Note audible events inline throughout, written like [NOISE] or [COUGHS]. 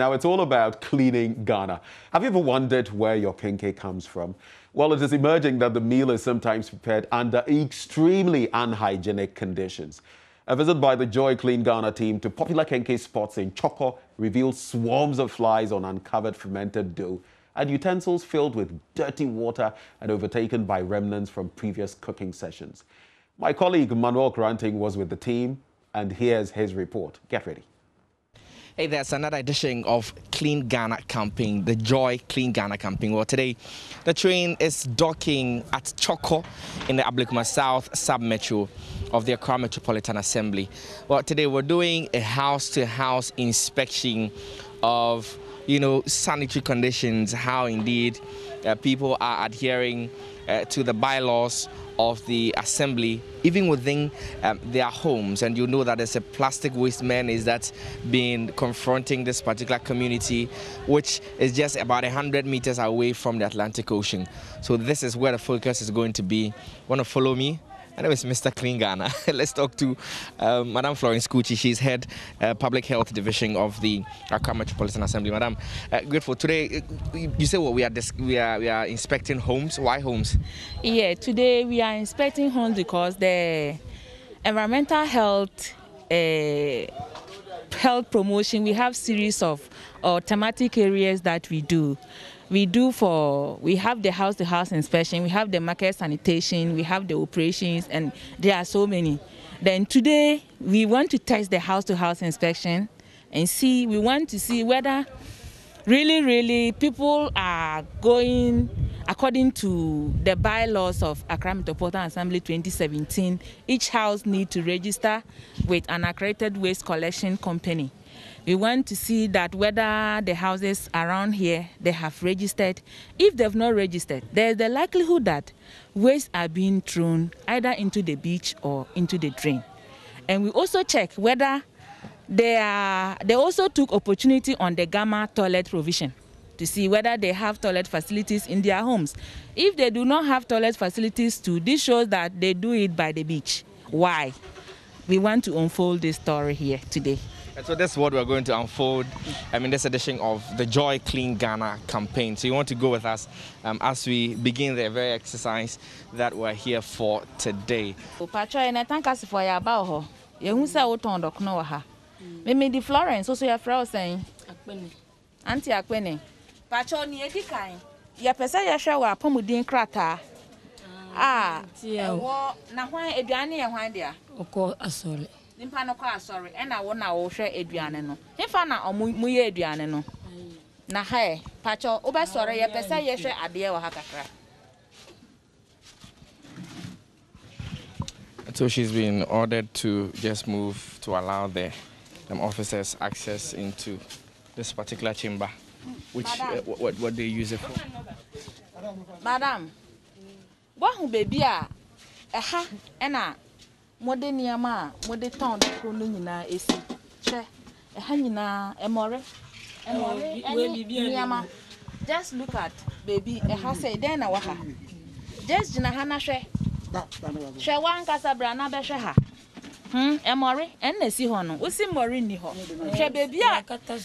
Now, it's all about cleaning Ghana. Have you ever wondered where your kenkey comes from? Well, it is emerging that the meal is sometimes prepared under extremely unhygienic conditions. A visit by the Joy Clean Ghana team to popular kenkey spots in Chorkor revealed swarms of flies on uncovered fermented dough and utensils filled with dirty water and overtaken by remnants from previous cooking sessions. My colleague Manuel Granting was with the team, and here's his report. Get ready. Hey, there's another edition of Clean Ghana Campaign, the Joy Clean Ghana Campaign. Well, today the train is docking at Chorkor in the Ablekuma South sub-metro of the Accra Metropolitan Assembly. Well, today we're doing a house-to-house inspection of, you know, sanitary conditions, how indeed uh, people are adhering uh, to the bylaws of the assembly, even within um, their homes. And you know that there's a plastic waste menace that's been confronting this particular community, which is just about 100 meters away from the Atlantic Ocean. So this is where the focus is going to be. Want to follow me? My name is Mr. Clean Ghana. [LAUGHS] Let's talk to um, Madam Florence Kuchi. She's head uh, public health division of the Accra Metropolitan Assembly. Madam, uh, grateful. Today, uh, you say what we are we are we are inspecting homes. Why homes? Yeah, today we are inspecting homes because the environmental health. Uh, health promotion we have series of uh, thematic areas that we do we do for we have the house to house inspection we have the market sanitation we have the operations and there are so many. Then today we want to test the house to house inspection and see we want to see whether really really people are going according to the bylaws of Accra Metropolitan Assembly 2017 each house need to register with an accredited waste collection company we want to see that whether the houses around here they have registered. If they've not registered there's the likelihood that waste are being thrown either into the beach or into the drain. And we also check whether they are they also took opportunity on the GAMA toilet provision to see whether they have toilet facilities in their homes. If they do not have toilet facilities too this shows that they do it by the beach. Why? We want to unfold this story here today and so that's what we're going to unfold I mean, this edition of the Joy Clean Ghana campaign. So you want to go with us um, as we begin the very exercise that we're here for today. Mimi di Florence, also your friend saying, Auntie Akpene. Pacho ni edi kan. Ya pese ya hwe wa pomudin krata. Ah, wo na hwan aduane ye hwan dia? Oko asole. Nimpa no kɔ asɔre ɛna wo na wohwɛ aduane no. Hefa na ɔmo mu yɛ aduane no. Na ha ɛ, pacho wobɛsɔre yɛ pese ye hwɛ adeɛ wɔ ha kakra. So she's been ordered to just move to allow the um, officers access into this particular chamber, which uh, what, what they use it for. Madam, wahu baby a ɛha mode nneɛma a mode tɔn dɔkoro no nyinaa esi. Hwɛ ɛha nyinaa ɛmɔre. Ɛmɔre ɛne nneɛma. just look at baby. Ɛha sɛ dɛn na wɔ ha? Just gyina ha na hwɛ. Hwɛ wankasa bra na bɛhwɛ ha. Ɛmɔre ɛnna esi hɔ no wosi mmɔre nni hɔ hwɛ beebi a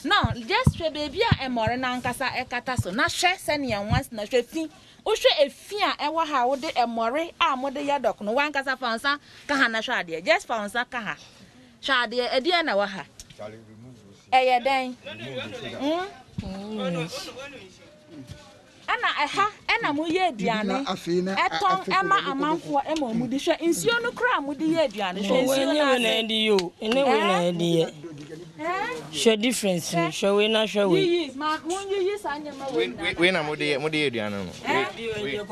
now just hwɛ beebi a ɛmɔre nankasa ɛkata so na hwɛ sɛnea nwa na hwɛ fi wohwɛ efi a ɛwɔ ha wode ɛmɔre a mode yɛ dɔk no wankasa fa nsa ka ha na hwɛ adeɛ just fa nsa ka ha hwɛ adeɛ ɛdeɛ na wɔ ha ɛyɛ dɛn ɛna ɛha ɛna mo yɛ aduane ɛtɔn ɛma amanfoɔ ɛma ɔmo di hwɛ nsuo no kora mo di yɛ aduane hwɛ nsuo no Enye na ase ɛdi yo, ene we na ɛdi yɛ. Hwɛ difference ni, hwɛ we na hwɛ we. yiyi ma mo yiyi saa nneɛma wei nyinaa. We na mode mode aduane no.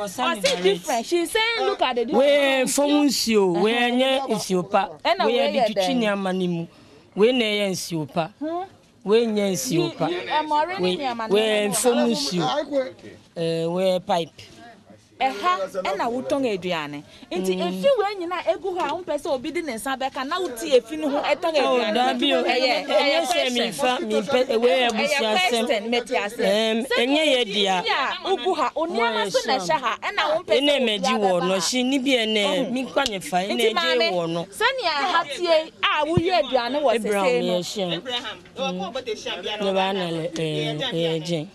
ɔsi different she saying look at the difference. We fɔm nsuo, we ɛnyɛ nsuo pa. Wei yɛ twitwi dɛn? nneɛma no mu. We na ɛyɛ nsuo pa weenyɛ nsuo pa wɛnfom nsuo wɛ pipe. Ɛha ɛna wotɔn aduane nti efi wo nyina egu hɔ a wompɛ sɛ obi di ne nsa bɛka na wote efi no ho ɛtɔn aduane o. Ɛyɛ ɛyɛ sɛ mifa mipɛ ewe yɛ yɛ dia. ogu ha onneɛma so na ɛhyɛ ha ɛna wompɛ sɛ obi adaba ɛna mɛgyi wɔ no ɔhye ni bi ɛnɛ mi nkwa nifa ɛna ɛgye wɔ no sɛnea ɛha tie a woyɛ aduane wɔ abraham sesei no ne ba na ɛyɛ gye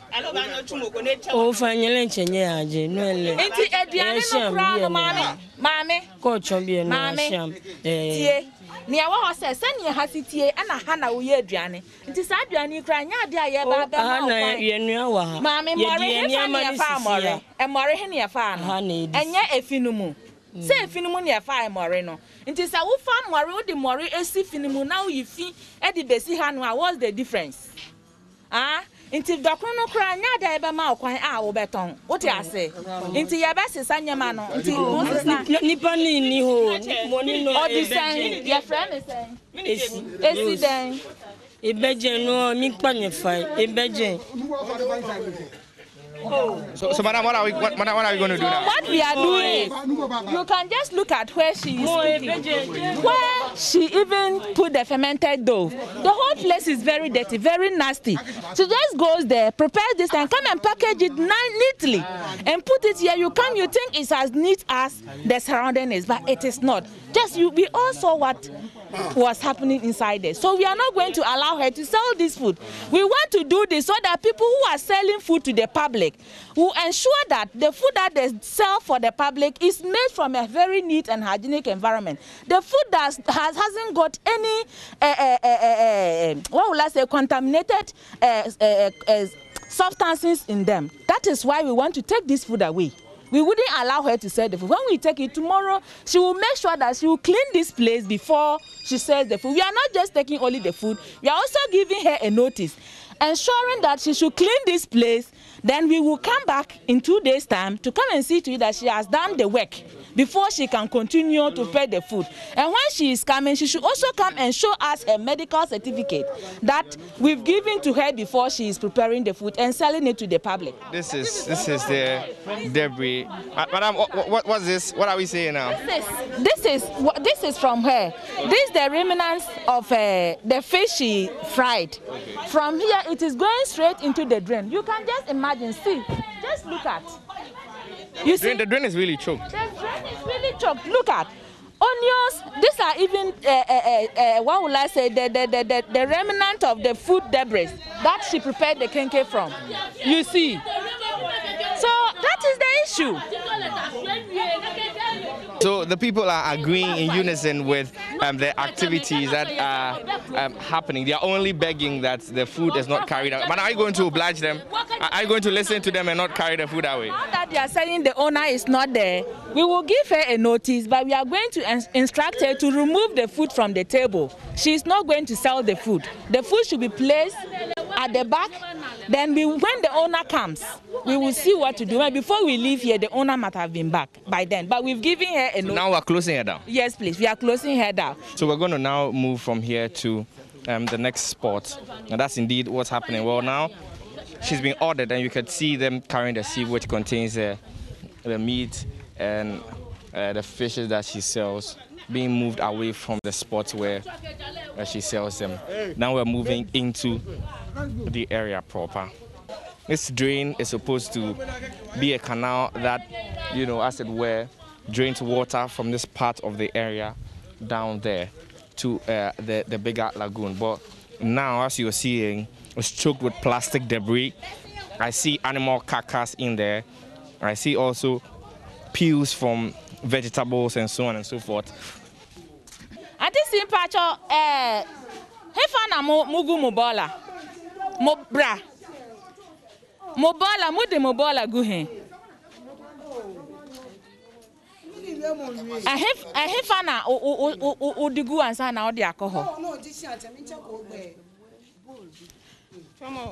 ɔfa nyɛlɛ nkyɛnyɛ agye no ɛlɛ nti aduane no koraa no maame maame kɔɔtwɔn bi ɛno Maame, ahyɛm tie nea ɛwɔ hɔ sɛ sɛnea ha si tie ɛna ha na woyɛ aduane nti saa aduane yi koraa nyɛ ade a yɛba bɛma na wo kwan yɛnua wɔ ha maame mmɔre hefa nneɛma ne no yɛfa sisi mmɔre he ne yɛfa na no ɛdi ɛnyɛ efi no mu sɛ efi no. Mu ne yɛfa mmɔre no nti sɛ wofa mmɔre wode mmɔre esi fi no mu na woyi fi de besi ha no a what's the difference? Ah? Nti dɔkono no koraa nyɛ ade a yɛbɛma wo kwan a wobɛtɔn wote ase nti yɛbɛsesa nneɛma no. Nti wosesa nipa ne nni hɔ ɔde sɛn yɛfrɛ ne sɛn esi esi dɛn ɛbɛgye no mikpa ne fa ɛbɛgye So, so madam, what are we what, madam, what are we going to do now? what we are doing is you can just look at where she is cooking where she even put the fermented dough. The whole place is very dirty very nasty. She just goes there prepares this and come and package it neatly and put it here. You come you think it's as neat as the surrounding is but it is not. Just you we all saw what was happening inside there. So we are not going to allow her to sell this food. We want to do this so that people who are selling food to the public will ensure that the food that they sell for the public is made from a very neat and hygienic environment. The food that has hasn't got any uh, uh, uh, what will i say contaminated uh, uh, uh, substances in them. That is why we want to take this food away we wouldn't allow her to sell the food. When we take it tomorrow she will make sure that she will clean this place before she sells the food. We are not just taking only the food. We are also giving her a notice ensuring that she should clean this place. Then we will come back in two days time to come and see to it that she has done the work before she can continue to pay the food. And when she is coming she should also come and show us her medical certificate that we've given to her before she is preparing the food and selling it to the public. This is this is the debris. Madam, what, what what's this? What are we saying now? this is this is this is from her. This is the remnants of uh, the fish she fried. From here it is going straight into the drain. You can just imagine. See just look at you see? the drain is really choked. the drain is really choked. Look at onions. These are even uh, uh, uh, uh, what will i say? The, the the the the remnant of the food debris that she prepared the kenkey from. You see that is the issue So the people are agreeing in unison with um, the activities that are um, happening. They are only begging that the food is not carried out. Madam, are you going to oblige them? Are- you going to listen to them and not carry the food away? Now that they are saying the owner is not there, we will give her a notice, but we are going to ins- instruct her to remove the food from the table. She is not going to sell the food. The food should be placed at the back. Then, we, when the owner comes, we will see what to do. And before we leave here, the owner might have been back by then. But we've given her a notice. Now we're closing her down. yes, please. We are closing her down. So we're going to now move from here to um, the next spot. And that's indeed what's happening. Well, now she's been ordered, and you can see them carrying the sieve, which contains uh, the meat and uh, the fishes that she sells, being moved away from the spot where uh, she sells them. Now we're moving into the area proper. This drain is supposed to be a canal that, you know, as it were, drains water from this part of the area down there to uh, the, the bigger lagoon. But now, as you're seeing, it's choked with plastic debris. I see animal carcass in there. I see also peels from vegetables and so on and so forth. adịsi mpacho ee eh, hefana mugu mubola mubra mubola mudi mubola guhe eh, ahefana eh, udigu ansa na odi akoho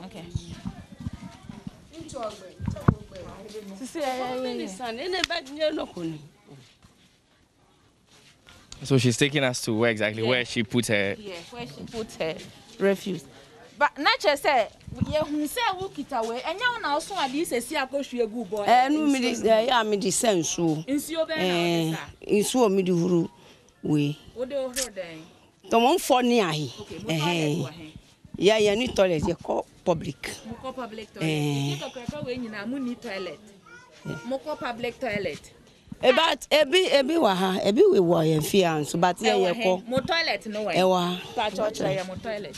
Okay. Sisi, ẹ ẹ ẹ. Sisi, ẹ ẹ ẹ. So she's taking us to where exactly yeah. where she put her. Yeah, where she put her refuse. But nature say said say wo kita we enya na so ade se si akoshu egu bo. Eh no me di eh ya me di sense o. Nsuo be na o desa. Nsuo me di huru we. Wo de huru den. To mo fo ni ahi. Eh eh. yeah, ya ni toilet ye ko public. Mo ko public toilet. Ni ko ko we nyina mo ni toilet. Mo ko public toilet. Eba ebi ebi wɔ ha ebi wɔ wɔ yɛn fie ha nso but yɛ Ɛwɔ yɛ kɔ mo toilet no wɔ he? ɛwɔ ha Pakyɛ ɔkyerɛ yɛ mo toilet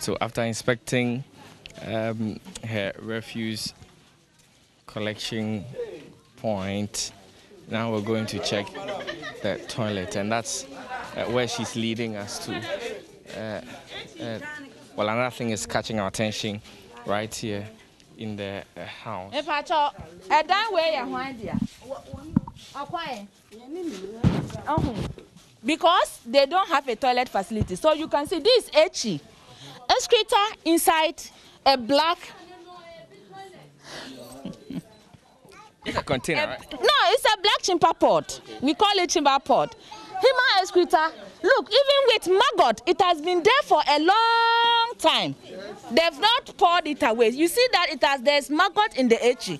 so after inspecting um, her refuse collection point, now we're going to check the toilet, and that's uh, where she's leading us to. Uh, uh, well, another thing is catching our attention right here in the uh, house. Ɔho because they don't have a toilet facility. So you can see this echi excreta inside a black It's a container, right? no it's a black chimpa pot. We call it chimpa pot. Human excreta look even with maggot it has been there for a long time. They've not poured it away. You see that it has there's maggot in the echi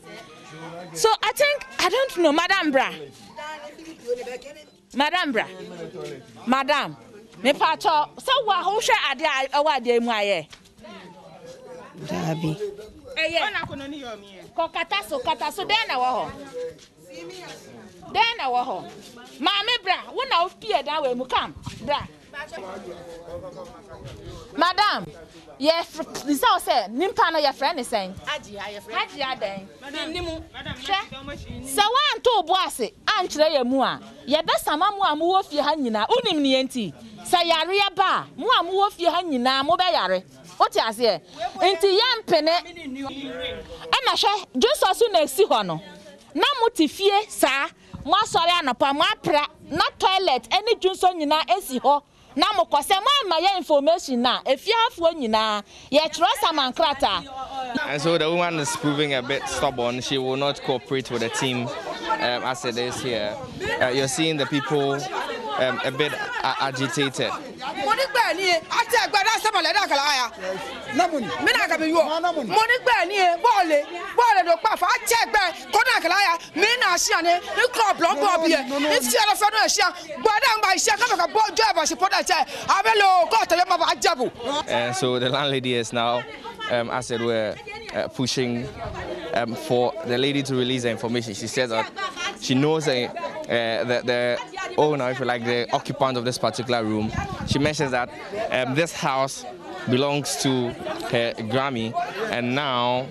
So I think I don't know, Madam Bra. Madam Bra. Madam. Me pato. So wa ho hwe ade a wa ade mu aye. Dabi. Eh, Eye. Ona kono ni yo mi e. Ko kata so kata so den na wo ho. Den na wo ho. Maame Bra, wo na wo da wa mu kam. Bra. Madam yɛfisa wo sɛ nimpa no yɛfrɛ ne sɛn? Agyea dɛn hwɛ. sɛ woanto wo bo ase ankyerɛ yɛ mu a yɛbɛsama mo a mowɔ fie ha nyinaa. Wonim ne yɛnti sɛ yareɛ ba a mo a mowɔ fie ha nyinaa mobɛyare. Wote aseɛ. Nti yɛmpene. Ɛna hwɛ dwosɔ so na esi hɔ no na mote fie saa. Moasɔre anɔpa moapra na toilet ne dwonsɔ nyinaa esi hɔ. Na information na And so the woman is proving a bit stubborn. She will not cooperate with the team um, as it is here. Uh, you're seeing the people um, a bit uh, agitated. mo ní gbẹ̀ẹ́ ni e àti ẹgbẹ́ dá sábà lẹ́dá kàlà àyà. Mí náà kàbí yọ mo ní gbẹ̀ẹ́ ni e bọ́ọ̀lì bọ́ọ̀lì ló pa fà á tẹ́ ẹgbẹ́ kọ́dà kàlà àyà. Mí náà ṣíà ni ní club ló ń bọ̀ bí ẹ. Ní fi ẹ̀rọ fẹ́ náà ṣíà. Gbọ́dọ̀ ń gba iṣẹ́ káfẹ́ ká bọ́ ọjọ́ ẹ̀bà sí pọ́dà tẹ́ abẹ́ lo kọ́ ọ̀tẹ̀lẹ́ máa bá a jẹ́bù. And so the landlady is now, um, as it were, uh, pushing um, for the lady to release the information. She says that she knows uh, the, the owner, if you like, the occupant of this particular room. She mentions that um, this house belongs to her Grammy, and now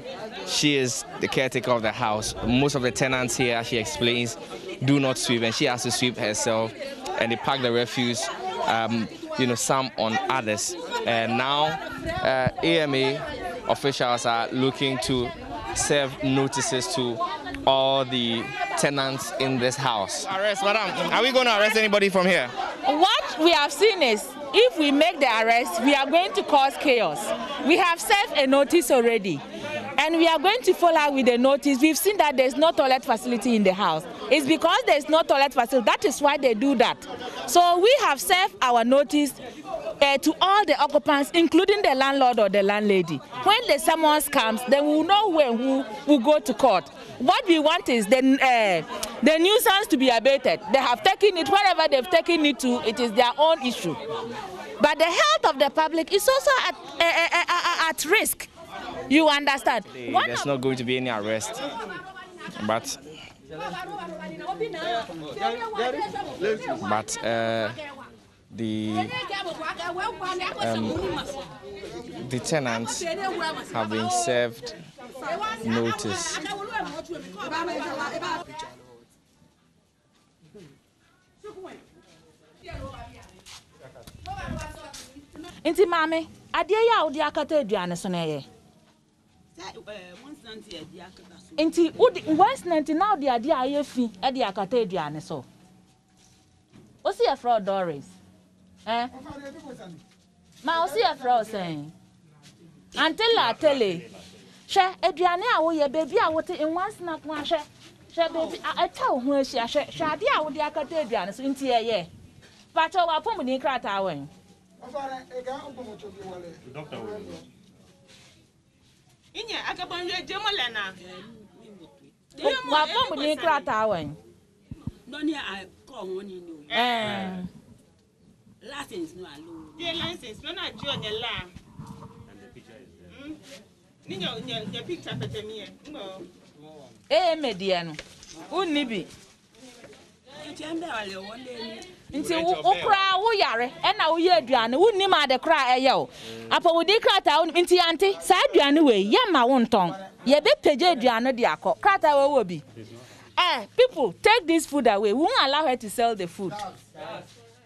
she is the caretaker of the house. Most of the tenants here, she explains, do not sweep, and she has to sweep herself, and they pack the refuse. Um, you know, some on others. And now, uh, AMA officials are looking to serve notices to all the tenants in this house. Arrest, madam. Are we going to arrest anybody from here? What we have seen is if we make the arrest, we are going to cause chaos. We have served a notice already. And we are going to follow up with the notice. We've seen that there's no toilet facility in the house. It's because there's no toilet facility. That is why they do that. So we have served our notice uh, to all the occupants, including the landlord or the landlady. When the summons comes, then we will know when who will go to court. What we want is the, uh, the nuisance to be abated. They have taken it, wherever they've taken it to, it is their own issue. But the health of the public is also at, uh, uh, uh, at risk. You understand? One There's not going to be any arrest. But but uh, the um, the tenants have been served notice. nti maame adeɛ yi a wode akata aduane so no ɛyɛ nti wode westnant na wode adeɛ a ɛyɛ fi de akata aduane so wosi yɛfrɛ doris? Ma wosi yɛfrɛ wo sɛn antele atele hwɛ aduane a woyɛ baabi a wote nwansena ko ahwɛ hwɛ baabi a- ɛtwa wo ho ahyia hwɛ hwɛ adeɛ a wode akata aduane so nti ɛyɛ pakyɛ wapɔmuden krataa wɛn inye akabanyo ejemole na. Wa pɔmp ni krataa wɛn. Dɔnni a kɔ ŋɔ ni. Ni o. License no alo. die license no na ji onye la ni nya nya nya picture pete mi e ngo Ee medeɛ no. Wunni bi. Nti ɛn bɛ wale wɔle ni. nti wo wo koraa wo yare ɛna woyɛ aduane wonnim ade koraa ɛyɛ wo apɔwodi krataa wo nti ante saa aduane wei yɛma wo ntɔn yɛbɛpagya aduane de akɔ krataa wɔwɔ bi eh people take this food away. We won't allow her to sell the food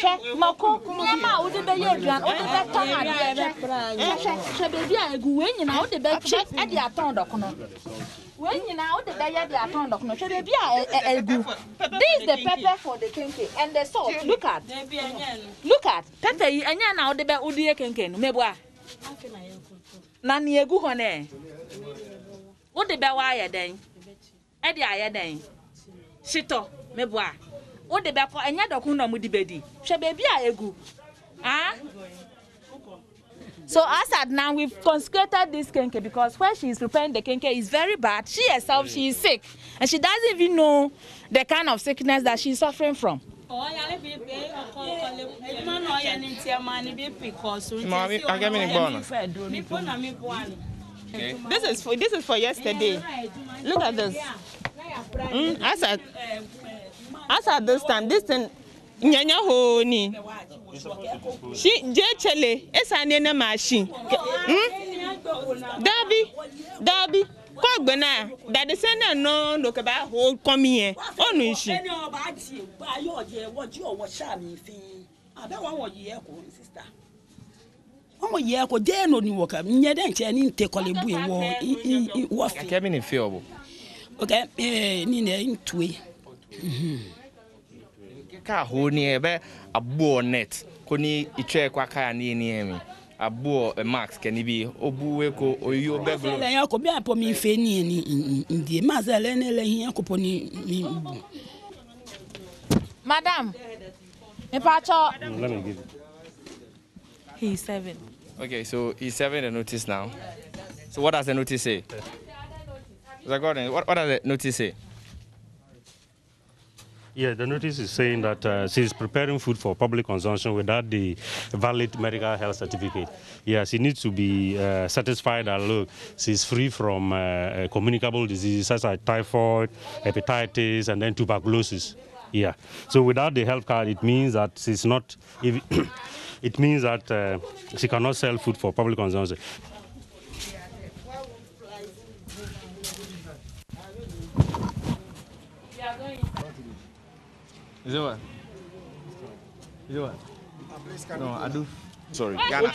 hwɛ mako nneɛma a wode bɛyɛ aduane wode bɛtɔn adeɛ hwɛ hwɛ hwɛ baabi a egu wei nyinaa wode bɛtwe ɛde atɔn dɔkono wei nyinaa wode bɛyɛ de atɔn dɔkono hwɛ baabi a egu this is the pepper for the kenke and the salt. Look at. look at. Pepper yi ɛnyɛ na wode bɛ wode yɛ kenke no meboa na nea egu hɔ nɛ wode bɛwɔ ayɛ dɛn ɛde ayɛ dɛn shitɔ meboa wode bɛkɔ ɛnyɛ dɔko na mode bɛdi hwɛ baabi a egu? Ah so as at now we've consecrated this kenke because where she is preparing the kenke is very bad. She herself she is sick. And she doesn't even know the kind of sickness that she is suffering from. This is for this is for yesterday. Look at this. Mm, as at As at this time, this thing, nyanya honi. She jechele esa nene mashi. Hmm? Dabi, Dabi. Kwa gbena, dadi sena no no kaba ho komi yen. Onu ishi. Ẹni ọba àti ìgbà yóò jẹ ẹwọ́ tí ọwọ́ ṣáàmì fi. Àbẹ̀wò àwọn yìí ẹ̀kọ́ sísá. Ọmọ yìí ẹ̀kọ́ jẹ́ ẹ̀nà oníwọ̀kà, nyẹ́ dẹ́ nkyẹn ní ntẹ́kọ̀lẹ́ bu ìwọ wọ́fì. Kẹ́mi ní fi ọ̀bọ̀. Okay, ẹ̀ ní nà ẹ̀ ń tue. aka ahụ ni ebe abụọ net koni ichwe kwa aka ya ni ni emi abụọ eh, max kani bi obuwe ko oyi obe glo ele yan ko bi apo mi fe ni ni ndi ma ze ele ni ele yan ko po ni mi madam Epacho. Let me give you. Seven. Okay, so he's seven the notice now. So what does the notice say? Mr. What, what does the notice say? Yeah, the notice is saying that uh, she's preparing food for public consumption without the valid medical health certificate. Yeah, she needs to be uh, satisfied that look, she's free from uh, uh, communicable diseases such as typhoid, hepatitis, and then tuberculosis. Yeah. So without the health card, it means that she's not. [COUGHS] It means that uh, she cannot sell food for public consumption. Is it what? Is it what? No, I do. Sorry. Ghana.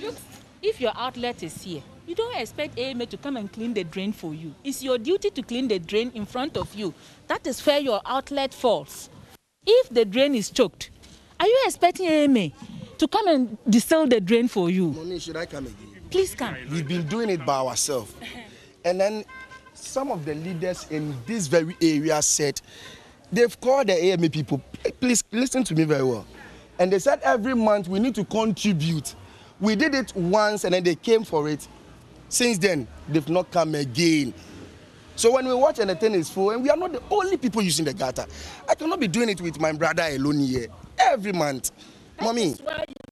Look, if your outlet is here, you don't expect AMA to come and clean the drain for you. It's your duty to clean the drain in front of you. That is where your outlet falls. If the drain is choked, are you expecting AMA to come and distill the drain for you? Money, should I come again? Please come. We've been doing it by ourselves. And then some of the leaders in this very area said, they've called the AMA people, please listen to me very well. And they said every month we need to contribute. We did it once and then they came for it. Since then, they've not come again. So when we watch and the thing is full, and we are not the only people using the gutter, I cannot be doing it with my brother alone here every month. Mommy, That is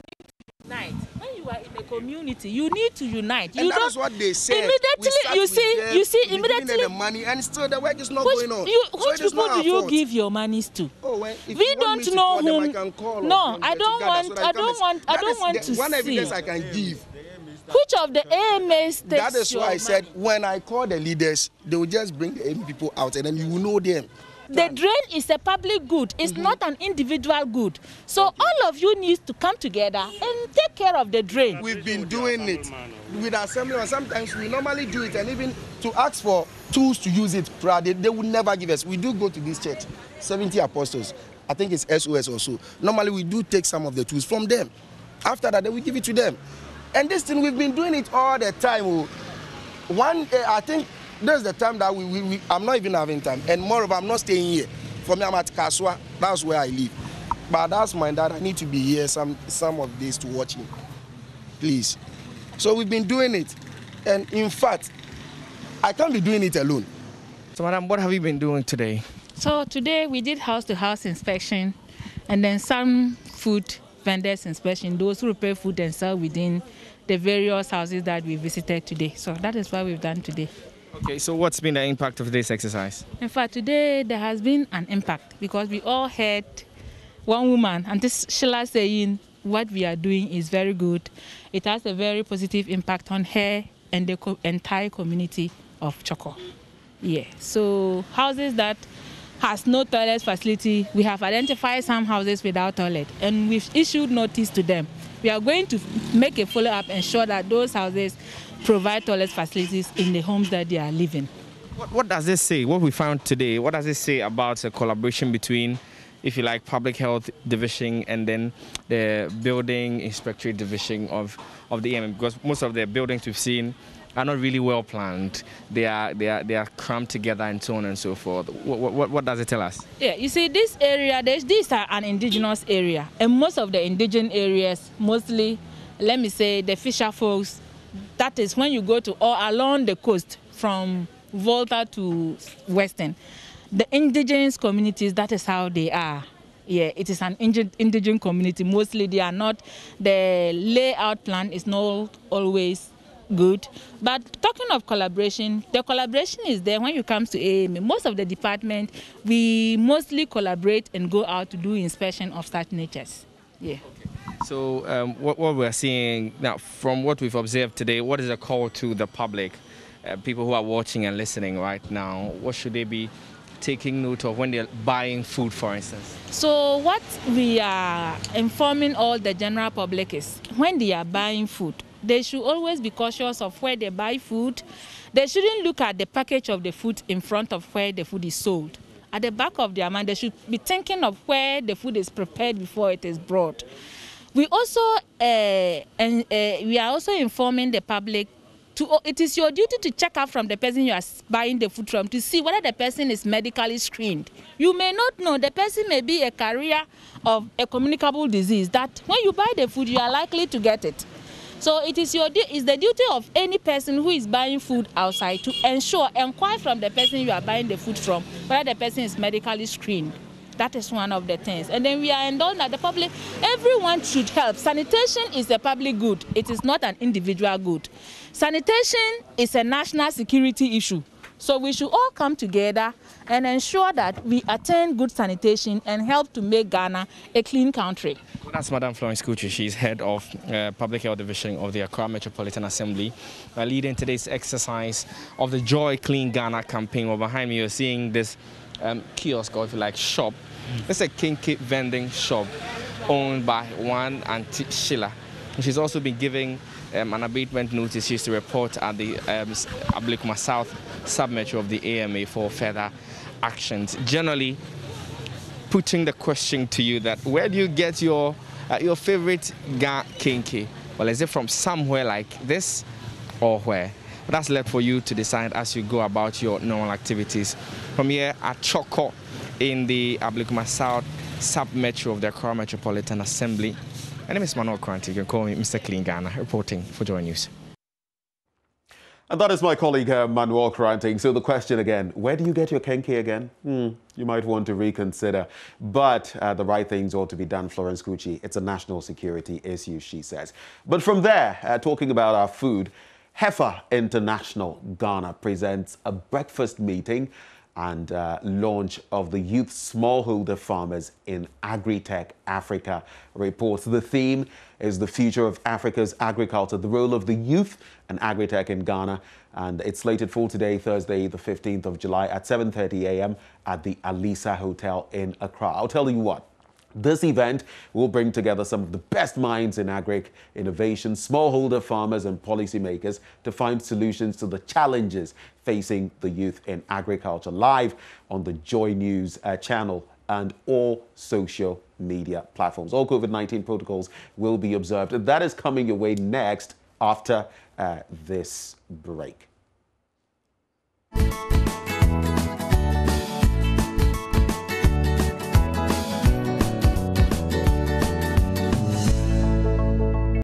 community, you need to unite. and you that is what they said. immediately. You see, them, you see, immediately. the money, and still the work is not Which, going on. you, So which people do you fault. give your monies to? Oh, well, we don't know them. I call no, I don't want. so I don't want. I don't want to one see. evidence I can give. Which of the AMAs takes That is why I said money? when I call the leaders, they will just bring the AMA people out, and then you will know them. The drain is a public good. It's mm-hmm. not an individual good. So okay. all of you need to come together and take care of the drain. We've been doing it with assembly, and sometimes we normally do it, and even to ask for tools to use it, they, they would never give us. We do go to this church, 70 apostles. I think it's SOS also. Normally, we do take some of the tools from them. After that, then we give it to them. And this thing, we've been doing it all the time. Oh. One, I think there's the time that we, we, we, I'm not even having time. And moreover, I'm not staying here. For me, I'm at Kasoa. That's where I live. But that's my dad. I need to be here some, some of days to watch him. Please. So we've been doing it. And in fact, I can't be doing it alone. So, madam, what have you been doing today? So, today we did house to house inspection and then some food vendors inspection, those who prepare food and sell within the various houses that we visited today. So, that is what we've done today. Okay, so what's been the impact of this exercise? In fact, today there has been an impact because we all heard one woman, and this Sheila saying, what we are doing is very good. It has a very positive impact on her and the co entire community of Chorkor. Yeah, so houses that has no toilet facility, we have identified some houses without toilet and we've issued notice to them. We are going to make a follow-up and ensure that those houses provide toilet facilities in the homes that they are living. What, what does this say? What we found today, what does it say about the collaboration between if you like, public health division and then the building inspectorate division of, of the EMA because most of the buildings we've seen are not really well planned. They are they are they are crammed together and so on and so forth. What, what, what does it tell us? Yeah, you see, this area, this are an indigenous area, and most of the indigenous areas, mostly, let me say, the fisher folks. That is when you go to or along the coast from Volta to Western the indigenous communities, that is how they are. Yeah, it is an indigenous community. Mostly they are not, the layout plan is not always good. But talking of collaboration, the collaboration is there when it comes to AMA. Most of the department, we mostly collaborate and go out to do inspection of such natures. Yeah. So um, what, what, we're seeing now, from what we've observed today, what is a call to the public, uh, people who are watching and listening right now? What should they be taking note of when they're buying food, for instance? So what we are informing all the general public is when they are buying food, they should always be cautious of where they buy food. They shouldn't look at the package of the food in front of where the food is sold. At the back of their mind, they should be thinking of where the food is prepared before it is brought. We also uh, and, uh, we are also informing the public to, oh, it is your duty to check out from the person you are buying the food from to see whether the person is medically screened. You may not know the person may be a carrier of a communicable disease that when you buy the food you are likely to get it. So it is your is the duty of any person who is buying food outside to ensure inquire from the person you are buying the food from whether the person is medically screened. That is one of the things. And then we are endorsed that the public, everyone should help. Sanitation is a public good. It is not an individual good. Sanitation is a national security issue. So we should all come together and ensure that we attain good sanitation and help to make Ghana a clean country. That's Madam Florence Kuchi. She's head of uh, Public Health Division of the Accra Metropolitan Assembly, uh, leading today's exercise of the Joy Clean Ghana campaign. Well, behind me, you're seeing this um, kiosk or if you like shop. It's a kenkey vending shop owned by one Auntie Sheila. She's also been giving um, an abatement notice to report at the um, Ablekuma South submetro of the AMA for further actions. Generally, putting the question to you that where do you get your uh, your favorite ga kenkey? Well, is it from somewhere like this or where? But that's left for you to decide as you go about your normal activities. From here at Chorkor in the Ablekuma South sub-metro of the Accra Metropolitan Assembly. My name is Manuel Kranti. You can call me Mr. Clean Ghana, reporting for Joy News. And that is my colleague uh, Manuel Kranting. So the question again, where do you get your Kenkey again? Hmm, you might want to reconsider. But uh, the right things ought to be done, Florence Kuchi. It's a national security issue, she says. But from there, uh, talking about our food, Heifer International Ghana presents a breakfast meeting and uh, launch of the Youth Smallholder Farmers in Agritech Africa reports. The theme is the future of Africa's agriculture, the role of the youth and agritech in Ghana. And it's slated for today, Thursday, the 15th of July at 7.30 a.m. at the Alisa Hotel in Accra. I'll tell you what, this event will bring together some of the best minds in agri innovation, smallholder farmers and policymakers to find solutions to the challenges facing the youth in agriculture. Live on the Joy News uh, channel and all social media platforms. All COVID 19 protocols will be observed. And that is coming your way next after uh, this break.